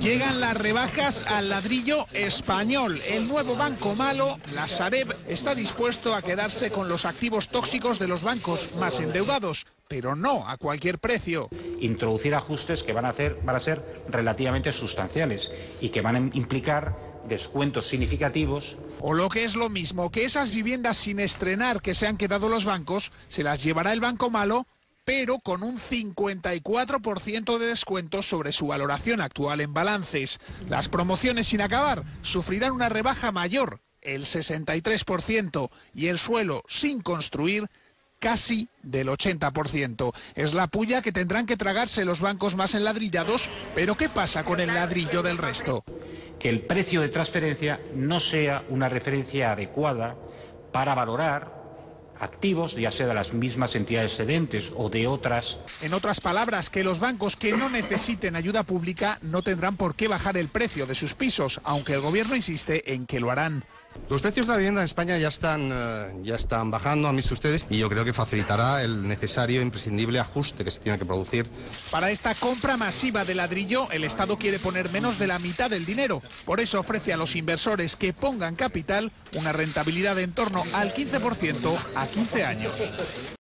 Llegan las rebajas al ladrillo español. El nuevo banco malo, la Sareb, está dispuesto a quedarse con los activos tóxicos de los bancos más endeudados, pero no a cualquier precio. Introducir ajustes que van a, hacer, van a ser relativamente sustanciales y que van a implicar descuentos significativos. O lo que es lo mismo, que esas viviendas sin estrenar que se han quedado los bancos, se las llevará el banco malo pero con un 54% de descuento sobre su valoración actual en balances. Las promociones sin acabar sufrirán una rebaja mayor, el 63%, y el suelo sin construir casi del 80%. Es la puya que tendrán que tragarse los bancos más enladrillados, pero ¿qué pasa con el ladrillo del resto? Que el precio de transferencia no sea una referencia adecuada para valorar activos, ya sea de las mismas entidades cedentes o de otras. En otras palabras, que los bancos que no necesiten ayuda pública no tendrán por qué bajar el precio de sus pisos, aunque el gobierno insiste en que lo harán. Los precios de la vivienda en España ya están, eh, ya están bajando, han visto ustedes, y yo creo que facilitará el necesario, imprescindible ajuste que se tiene que producir. Para esta compra masiva de ladrillo, el Estado quiere poner menos de la mitad del dinero. Por eso ofrece a los inversores que pongan capital una rentabilidad en torno al 15% a 15 años.